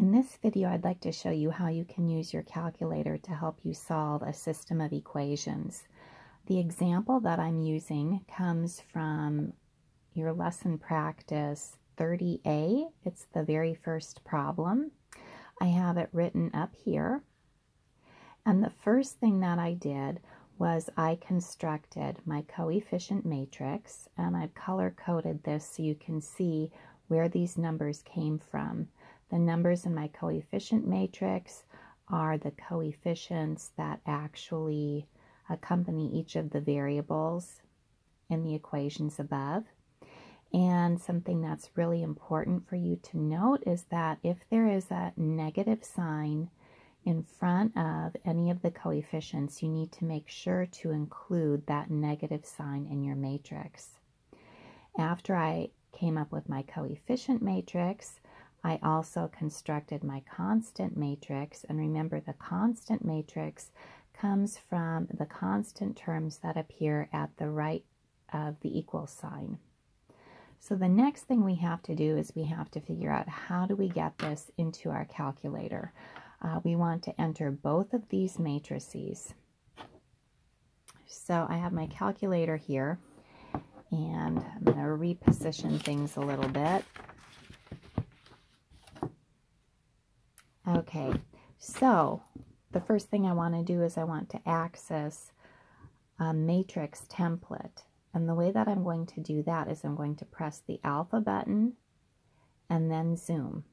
In this video, I'd like to show you how you can use your calculator to help you solve a system of equations. The example that I'm using comes from your lesson practice 30A. It's the very first problem. I have it written up here. And the first thing that I did was I constructed my coefficient matrix and I've color coded this so you can see where these numbers came from. The numbers in my coefficient matrix are the coefficients that actually accompany each of the variables in the equations above. And something that's really important for you to note is that if there is a negative sign in front of any of the coefficients, you need to make sure to include that negative sign in your matrix. After I came up with my coefficient matrix, I also constructed my constant matrix. And remember, the constant matrix comes from the constant terms that appear at the right of the equal sign. So the next thing we have to do is we have to figure out how do we get this into our calculator. Uh, we want to enter both of these matrices. So I have my calculator here, and I'm going to reposition things a little bit. Okay, so the first thing I want to do is I want to access a matrix template. And the way that I'm going to do that is I'm going to press the alpha button and then zoom.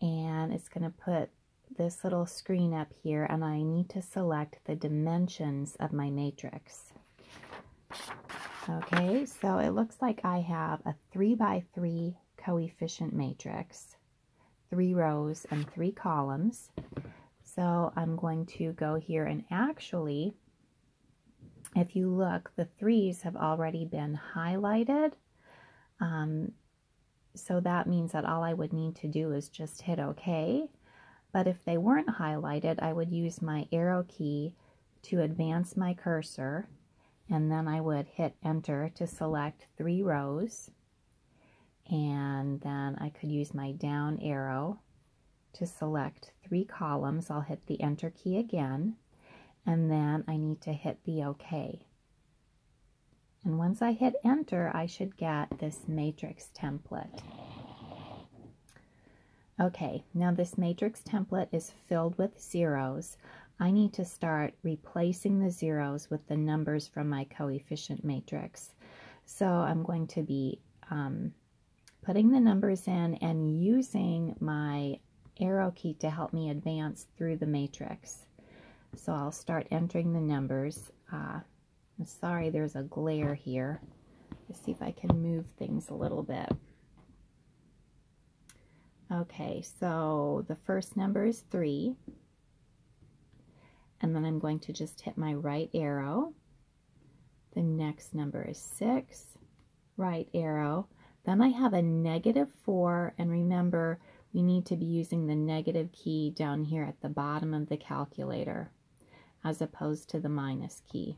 And it's going to put this little screen up here and I need to select the dimensions of my matrix. Okay, so it looks like I have a 3 by 3 coefficient matrix three rows and three columns. So I'm going to go here and actually, if you look, the threes have already been highlighted. Um, so that means that all I would need to do is just hit OK. But if they weren't highlighted, I would use my arrow key to advance my cursor, and then I would hit Enter to select three rows and then I could use my down arrow to select three columns. I'll hit the enter key again and then I need to hit the OK. And once I hit enter, I should get this matrix template. Okay, now this matrix template is filled with zeros. I need to start replacing the zeros with the numbers from my coefficient matrix. So I'm going to be um, putting the numbers in and using my arrow key to help me advance through the matrix. So I'll start entering the numbers. Uh, I'm sorry there's a glare here. Let's see if I can move things a little bit. Okay, so the first number is 3. And then I'm going to just hit my right arrow. The next number is 6, right arrow. Then I have a negative 4, and remember, we need to be using the negative key down here at the bottom of the calculator as opposed to the minus key.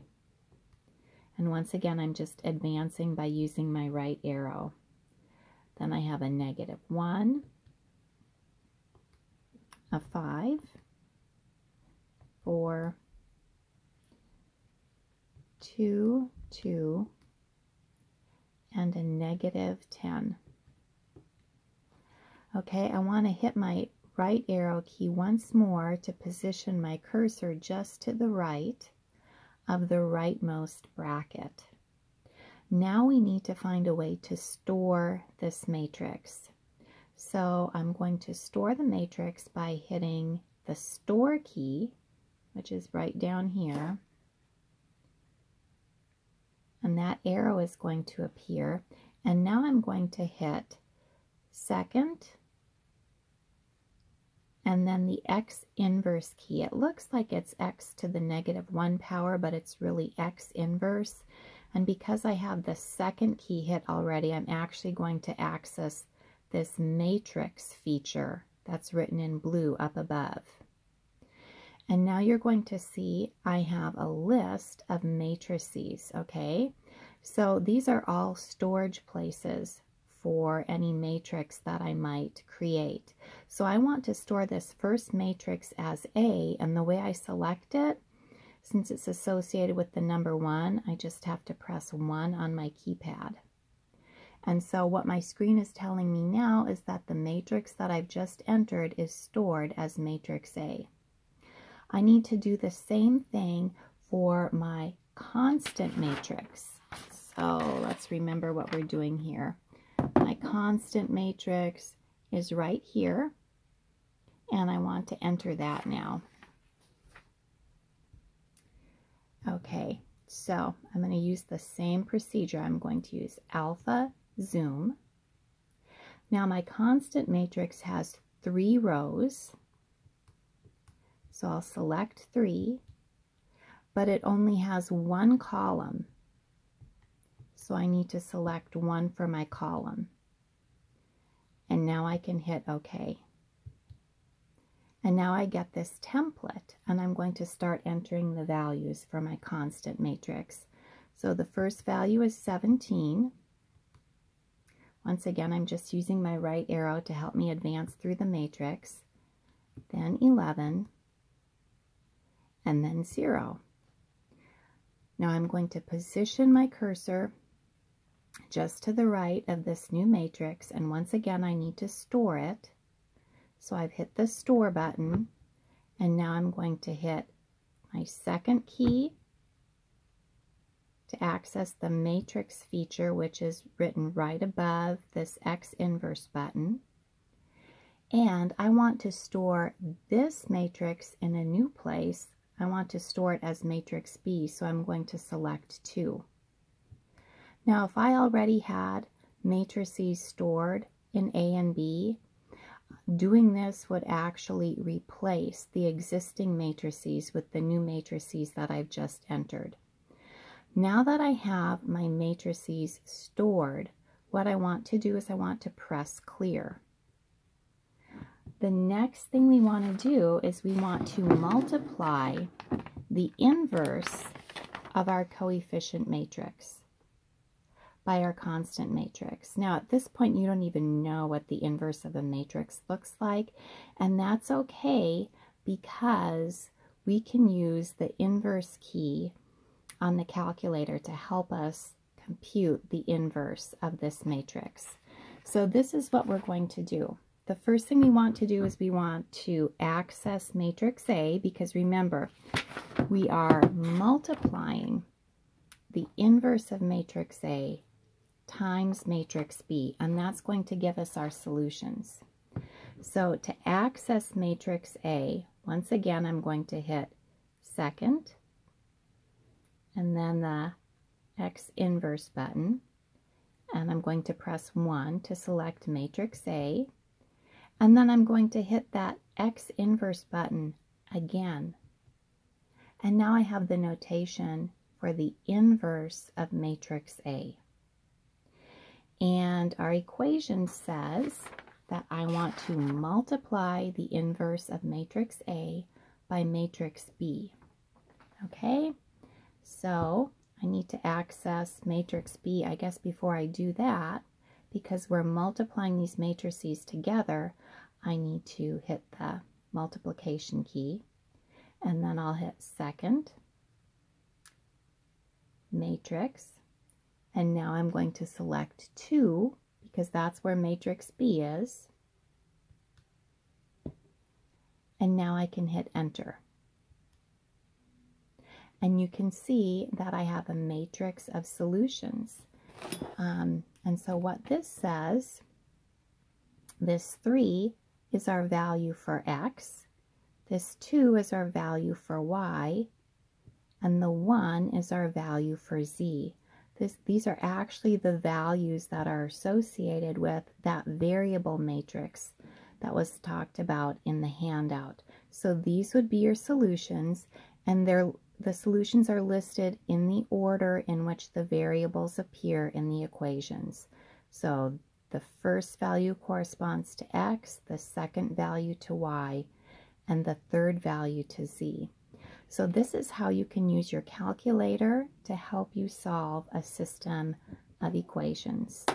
And once again, I'm just advancing by using my right arrow. Then I have a negative 1, a 5, 4, 2, 2, and a negative 10. Okay, I want to hit my right arrow key once more to position my cursor just to the right of the rightmost bracket. Now we need to find a way to store this matrix. So I'm going to store the matrix by hitting the store key, which is right down here, and that arrow is going to appear. And now I'm going to hit second and then the x inverse key. It looks like it's x to the negative 1 power, but it's really x inverse. And because I have the second key hit already, I'm actually going to access this matrix feature that's written in blue up above. And now you're going to see I have a list of matrices, okay? So these are all storage places for any matrix that I might create. So I want to store this first matrix as A, and the way I select it, since it's associated with the number 1, I just have to press 1 on my keypad. And so what my screen is telling me now is that the matrix that I've just entered is stored as matrix A. I need to do the same thing for my constant matrix. So let's remember what we're doing here. My constant matrix is right here, and I want to enter that now. Okay, so I'm going to use the same procedure. I'm going to use alpha zoom. Now my constant matrix has three rows, so I'll select three, but it only has one column. So I need to select one for my column. And now I can hit OK. And now I get this template, and I'm going to start entering the values for my constant matrix. So the first value is 17. Once again, I'm just using my right arrow to help me advance through the matrix. Then 11, and then 0. Now I'm going to position my cursor just to the right of this new matrix and once again I need to store it so I've hit the store button and now I'm going to hit my second key to access the matrix feature which is written right above this X inverse button and I want to store this matrix in a new place I want to store it as matrix B so I'm going to select 2 now, if I already had matrices stored in A and B, doing this would actually replace the existing matrices with the new matrices that I've just entered. Now that I have my matrices stored, what I want to do is I want to press clear. The next thing we want to do is we want to multiply the inverse of our coefficient matrix by our constant matrix. Now at this point you don't even know what the inverse of a matrix looks like and that's okay because we can use the inverse key on the calculator to help us compute the inverse of this matrix. So this is what we're going to do. The first thing we want to do is we want to access matrix A because remember we are multiplying the inverse of matrix A times matrix B, and that's going to give us our solutions. So to access matrix A, once again, I'm going to hit second, and then the X inverse button, and I'm going to press 1 to select matrix A, and then I'm going to hit that X inverse button again. And now I have the notation for the inverse of matrix A. And our equation says that I want to multiply the inverse of matrix A by matrix B. Okay, so I need to access matrix B, I guess before I do that, because we're multiplying these matrices together, I need to hit the multiplication key, and then I'll hit second, matrix, and now I'm going to select 2 because that's where matrix B is. And now I can hit enter. And you can see that I have a matrix of solutions. Um, and so what this says, this 3 is our value for x, this 2 is our value for y, and the 1 is our value for z. This, these are actually the values that are associated with that variable matrix that was talked about in the handout. So these would be your solutions, and they're, the solutions are listed in the order in which the variables appear in the equations. So the first value corresponds to x, the second value to y, and the third value to z. So this is how you can use your calculator to help you solve a system of equations.